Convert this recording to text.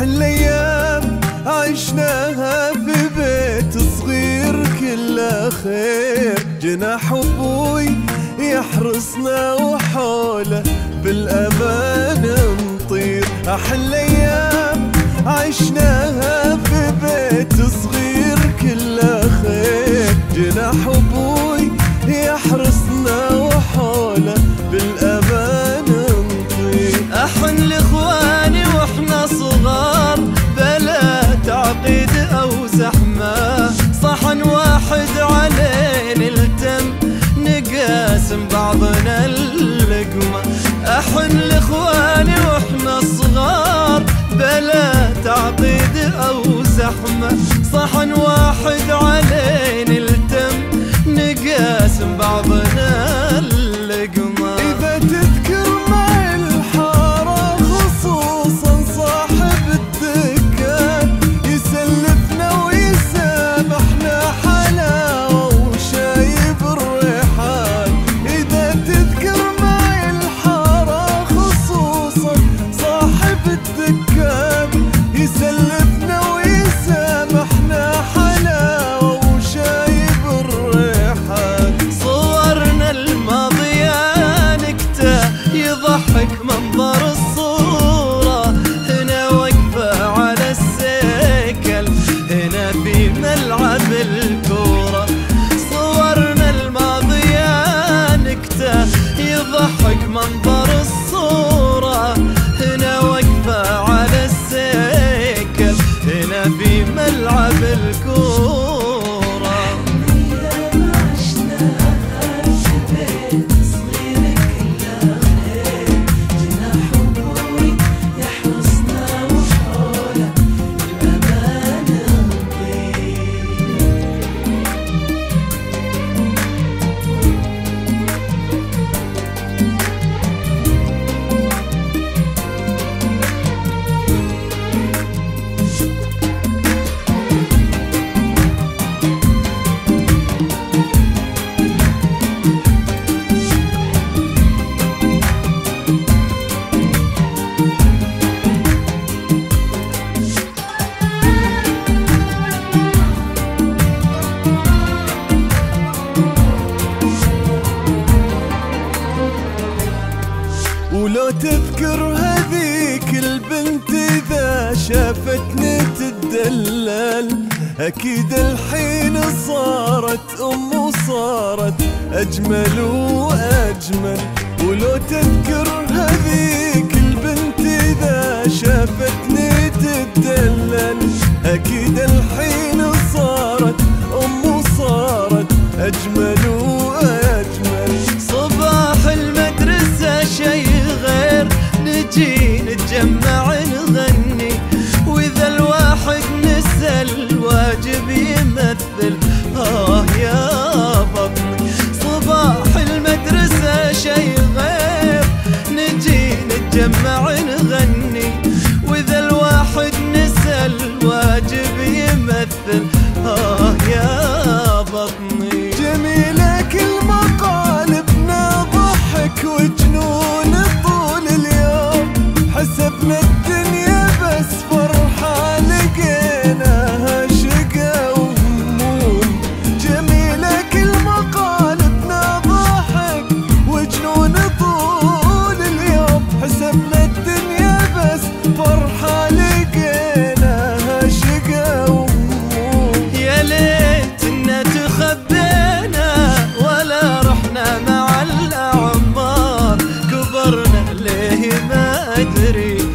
أحلى أيام عشناها في بيت صغير كله خير. جناح أبوي يحرسنا وحوله بالأمان نطير. أحلى أو زحمه صحن واحد عليه نلتم نقاسم بعضنا اللقمة. أحن لإخواني وإحنا صغار. بلا تعقيد أو زحمة. صحن واحد عليه نلتم نقاسم بعضنا تذكر هذيك البنت إذا شافتني تدلل أكيد الحين صارت أم وصارت أجمل وأجمل. ولو تذكر هذيك البنت إذا شافتني تدلل أكيد الحين صارت نجي نتجمع ما أدري